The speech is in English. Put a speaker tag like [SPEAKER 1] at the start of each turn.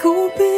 [SPEAKER 1] could be